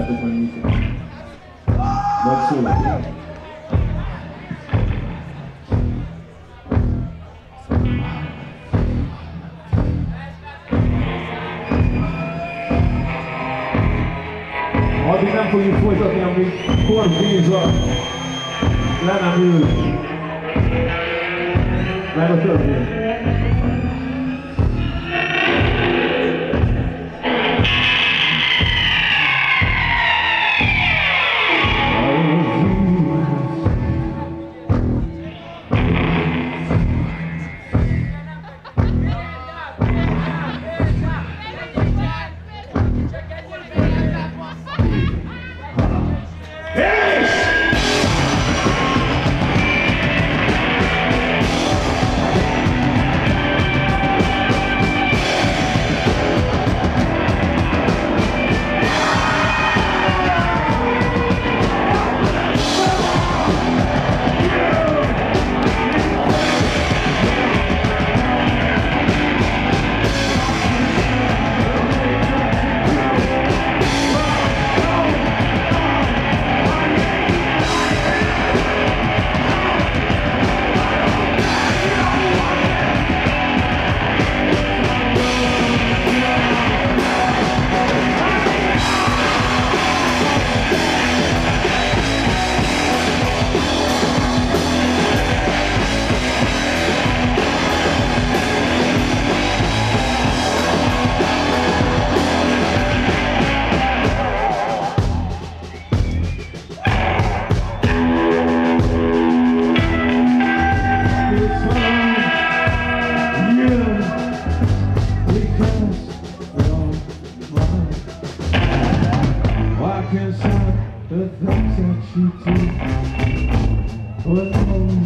Obrigado, Juanita. Nosso... Ordinando por depois, ó, tem amigo Corviz, ó. Lá na música. Vai no seu vídeo. Can't stop the things that you do.